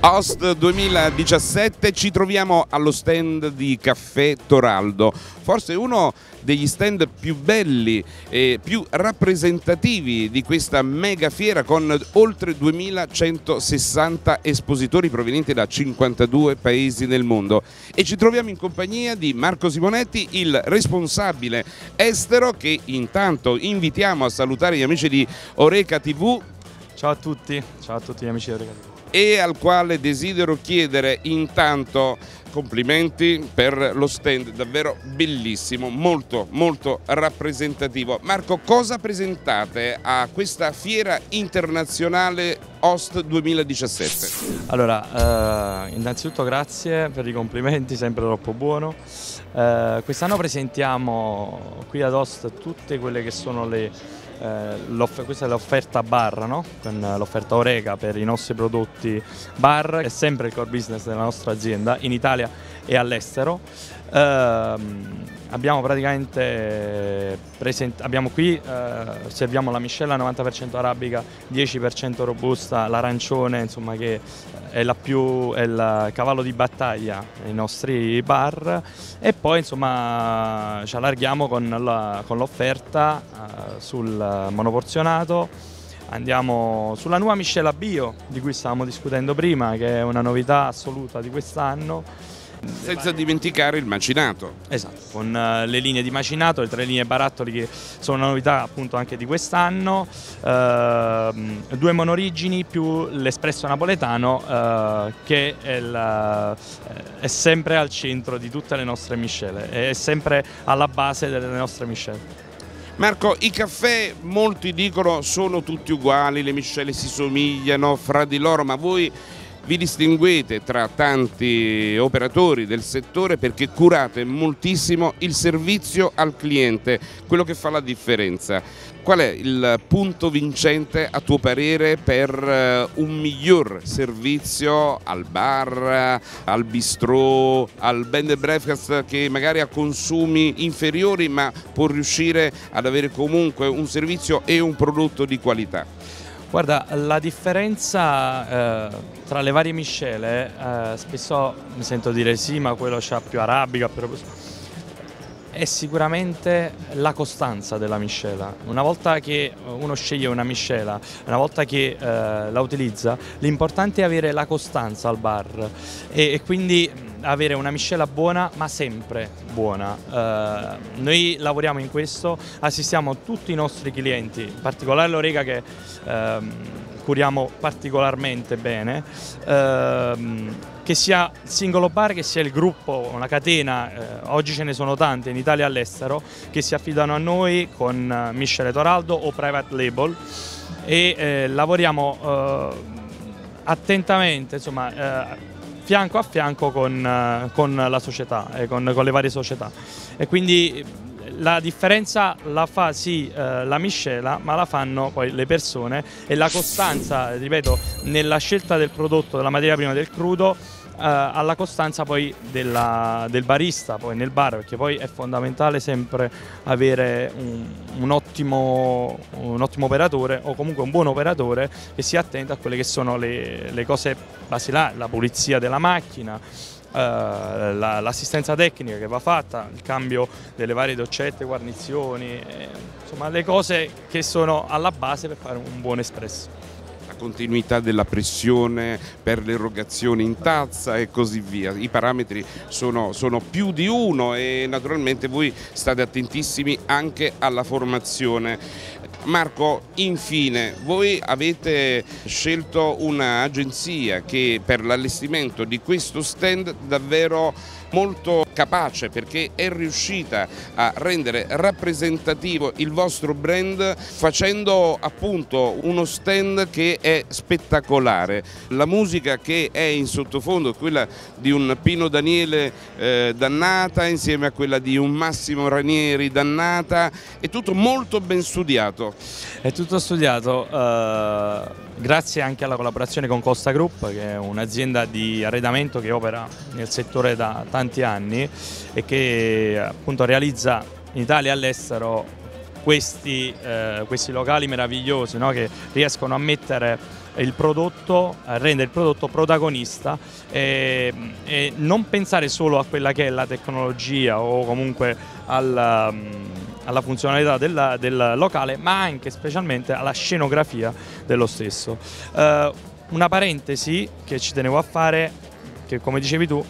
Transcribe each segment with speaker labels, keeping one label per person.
Speaker 1: Host 2017 ci troviamo allo stand di Caffè Toraldo, forse uno degli stand più belli e più rappresentativi di questa mega fiera con oltre 2160 espositori provenienti da 52 paesi del mondo. E ci troviamo in compagnia di Marco Simonetti, il responsabile estero che intanto invitiamo a salutare gli amici di Oreca TV.
Speaker 2: Ciao a tutti, ciao a tutti gli amici di Oreca TV
Speaker 1: e al quale desidero chiedere intanto complimenti per lo stand davvero bellissimo, molto molto rappresentativo. Marco, cosa presentate a questa fiera internazionale Host 2017?
Speaker 2: Allora, eh, innanzitutto grazie per i complimenti, sempre troppo buono. Eh, quest'anno presentiamo qui ad Host tutte quelle che sono le eh, questa è l'offerta bar, no? con l'offerta Orega per i nostri prodotti bar, è sempre il core business della nostra azienda in Italia e all'estero. Eh, abbiamo praticamente present- abbiamo qui eh, serviamo la miscela 90% arabica, 10% robusta, l'arancione insomma che è, più, è il cavallo di battaglia nei nostri bar e poi insomma ci allarghiamo con, la, con l'offerta eh, sul monoporzionato. Andiamo sulla nuova miscela bio di cui stavamo discutendo prima che è una novità assoluta di quest'anno
Speaker 1: senza dimenticare il macinato.
Speaker 2: Esatto, con uh, le linee di macinato, le tre linee barattoli che sono una novità appunto anche di quest'anno, uh, due monorigini più l'espresso napoletano uh, che è, la, è, sempre al centro di tutte le nostre miscele, è sempre alla base delle nostre miscele.
Speaker 1: Marco, i caffè molti dicono sono tutti uguali, le miscele si somigliano fra di loro, ma voi vi distinguete tra tanti operatori del settore perché curate moltissimo il servizio al cliente, quello che fa la differenza. Qual è il punto vincente a tuo parere per eh, un miglior servizio al bar, al bistrò, al band and breakfast che magari ha consumi inferiori ma può riuscire ad avere comunque un servizio e un prodotto di qualità?
Speaker 2: Guarda, la differenza eh, tra le varie miscele, eh, spesso mi sento dire sì, ma quello c'ha più arabica, però è sicuramente la costanza della miscela. Una volta che uno sceglie una miscela, una volta che eh, la utilizza, l'importante è avere la costanza al bar e, e quindi avere una miscela buona ma sempre buona. Uh, noi lavoriamo in questo, assistiamo tutti i nostri clienti, in particolare l'Orega che uh, curiamo particolarmente bene, uh, che sia il singolo bar, che sia il gruppo, una catena, eh, oggi ce ne sono tante in Italia e all'estero, che si affidano a noi con eh, miscele Toraldo o private label e eh, lavoriamo attentamente, insomma fianco a fianco con, eh, con la società e con, con, le varie società. E quindi la differenza la fa sì eh, la miscela, ma la fanno poi le persone e la costanza, ripeto, nella scelta del prodotto, della materia prima del crudo eh, alla costanza poi della, del barista poi nel bar perché poi è fondamentale sempre avere un, un, ottimo, un, ottimo, operatore o comunque un buon operatore che sia attento a quelle che sono le, le cose basilari, la pulizia della macchina, Uh, l'assistenza tecnica che va fatta, il cambio delle varie doccette, guarnizioni, eh, insomma le cose che sono alla base per fare un buon espresso
Speaker 1: continuità della pressione per l'erogazione in tazza e così via. I parametri sono, sono più di uno e naturalmente voi state attentissimi anche alla formazione. Marco, infine, voi avete scelto un'agenzia che per l'allestimento di questo stand davvero molto capace perché è riuscita a rendere rappresentativo il vostro brand facendo appunto uno stand che è spettacolare. La musica che è in sottofondo quella di un Pino Daniele eh, dannata insieme a quella di un Massimo Ranieri dannata, è tutto molto ben studiato.
Speaker 2: È tutto studiato. Uh grazie anche alla collaborazione con Costa Group che è un'azienda di arredamento che opera nel settore da tanti anni e che appunto realizza in Italia e all'estero questi, eh, questi, locali meravigliosi no? che riescono a mettere il prodotto, rendere il prodotto protagonista e, e, non pensare solo a quella che è la tecnologia o comunque al, alla funzionalità del, del, locale, ma anche specialmente alla scenografia dello stesso. Uh, una parentesi che ci tenevo a fare, che come dicevi tu,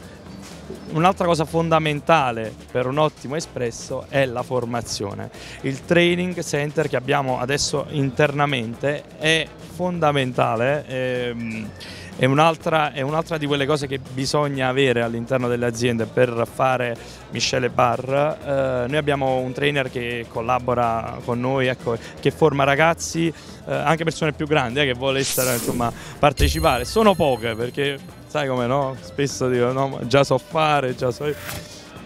Speaker 2: Un'altra cosa fondamentale per un ottimo espresso è la formazione. Il training center che abbiamo adesso internamente è fondamentale. Ehm, è un'altra, è un'altra, di quelle cose che bisogna avere all'interno delle aziende per fare Michele Bar. Eh, noi abbiamo un trainer che collabora con noi, ecco, che forma ragazzi, eh, anche persone più grandi eh, che volessero insomma, partecipare. Sono poche perché sai come no? Spesso dico no, già so fare, già so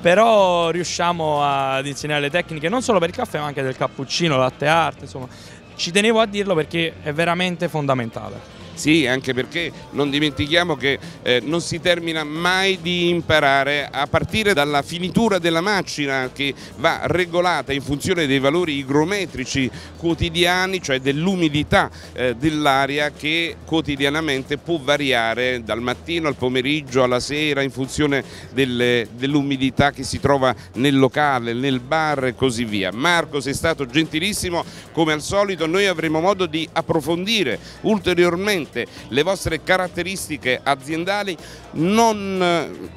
Speaker 2: però riusciamo ad insegnare le tecniche non solo per il caffè ma anche del cappuccino, latte art, insomma ci tenevo a dirlo perché è veramente fondamentale.
Speaker 1: Sì, anche perché non dimentichiamo che eh, non si termina mai di imparare a partire dalla finitura della macina che va regolata in funzione dei valori igrometrici quotidiani, cioè dell'umidità eh, dell'aria che quotidianamente può variare dal mattino al pomeriggio alla sera in funzione dell'umidità che si trova nel locale, nel bar e così via. Marco sei stato gentilissimo come al solito, noi avremo modo di approfondire ulteriormente sicuramente le vostre caratteristiche aziendali, non,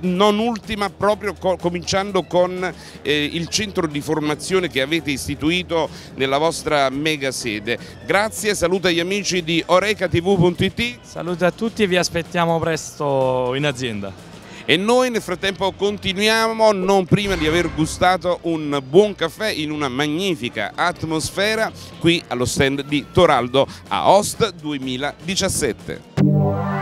Speaker 1: non ultima proprio co cominciando con eh, il centro di formazione che avete istituito nella vostra mega sede. Grazie, saluto agli amici di orecatv.it.
Speaker 2: Saluto a tutti e vi aspettiamo presto in azienda
Speaker 1: e noi nel frattempo continuiamo non prima di aver gustato un buon caffè in una magnifica atmosfera qui allo stand di Toraldo a Host 2017.